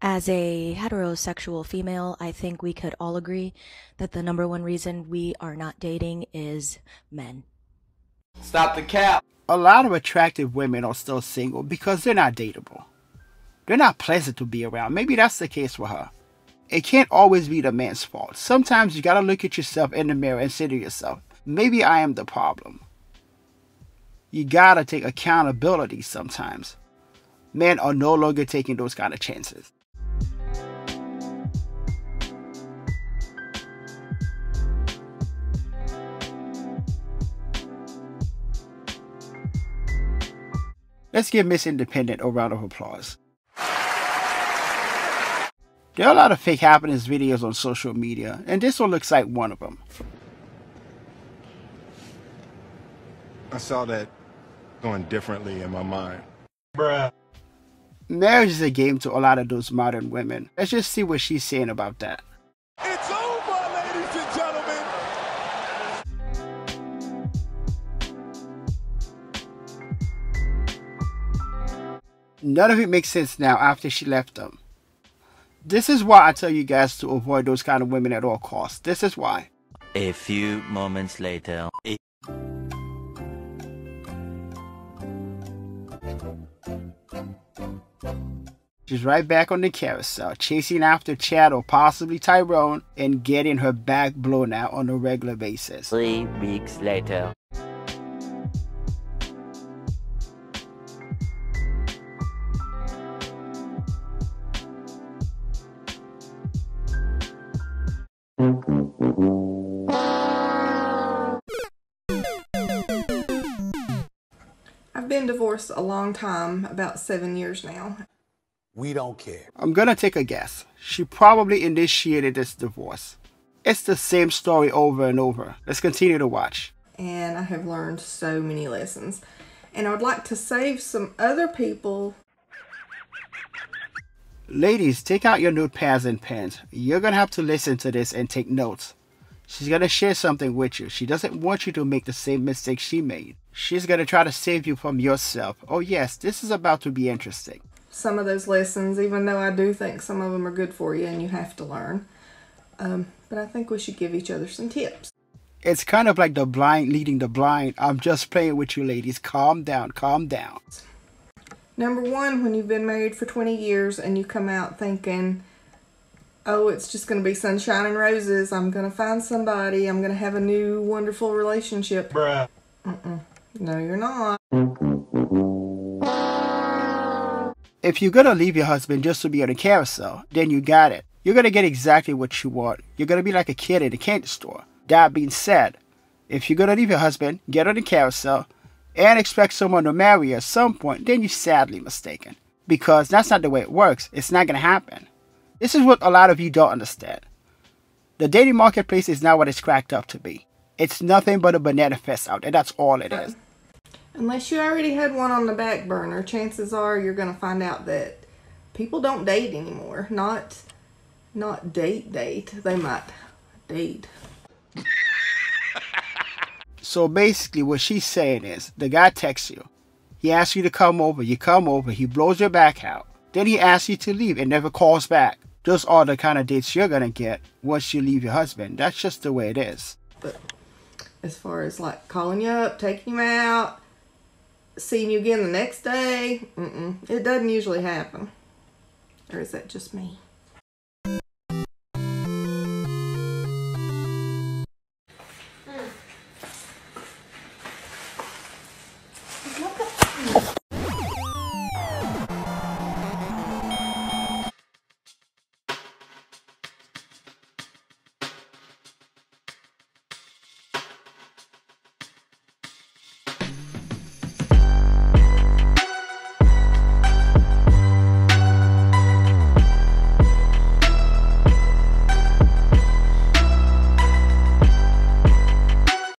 As a heterosexual female, I think we could all agree that the number one reason we are not dating is men. Stop the cap. A lot of attractive women are still single because they're not dateable. They're not pleasant to be around. Maybe that's the case for her. It can't always be the man's fault. Sometimes you gotta look at yourself in the mirror and say to yourself, maybe I am the problem. You gotta take accountability sometimes. Men are no longer taking those kind of chances. Let's give Miss Independent a round of applause. There are a lot of fake happiness videos on social media, and this one looks like one of them. I saw that going differently in my mind. Bruh. Marriage is a game to a lot of those modern women. Let's just see what she's saying about that. It's over, ladies and gentlemen. None of it makes sense now after she left them. This is why I tell you guys to avoid those kind of women at all costs. This is why. A few moments later. She's right back on the carousel, chasing after Chad or possibly Tyrone and getting her back blown out on a regular basis. Three weeks later. I've been divorced a long time, about seven years now. We don't care. I'm gonna take a guess. She probably initiated this divorce. It's the same story over and over. Let's continue to watch. And I have learned so many lessons. And I would like to save some other people. Ladies, take out your notepads and pens. You're gonna have to listen to this and take notes. She's gonna share something with you. She doesn't want you to make the same mistake she made. She's gonna try to save you from yourself. Oh, yes, this is about to be interesting. Some of those lessons, even though I do think some of them are good for you and you have to learn. Um, but I think we should give each other some tips. It's kind of like the blind leading the blind. I'm just playing with you, ladies. Calm down, calm down. Number one, when you've been married for 20 years and you come out thinking, oh, it's just going to be sunshine and roses. I'm going to find somebody. I'm going to have a new wonderful relationship. Bruh. Mm-mm. No, you're not. If you're gonna leave your husband just to be on a carousel, then you got it. You're gonna get exactly what you want. You're gonna be like a kid in a candy store. That being said, if you're gonna leave your husband, get on the carousel, and expect someone to marry you at some point, then you're sadly mistaken. Because that's not the way it works. It's not gonna happen. This is what a lot of you don't understand. The dating marketplace is not what it's cracked up to be. It's nothing but a banana fest out there. That's all it is. Unless you already had one on the back burner, chances are you're going to find out that people don't date anymore. Not not date date. They might date. So basically, what she's saying is the guy texts you. He asks you to come over. You come over. He blows your back out. Then he asks you to leave and never calls back. Those are the kind of dates you're to get once you leave your husband. That's just the way it is. But as far as like calling you up, taking you out, seeing you again the next day, mm-mm, it doesn't usually happen. Or is that just me?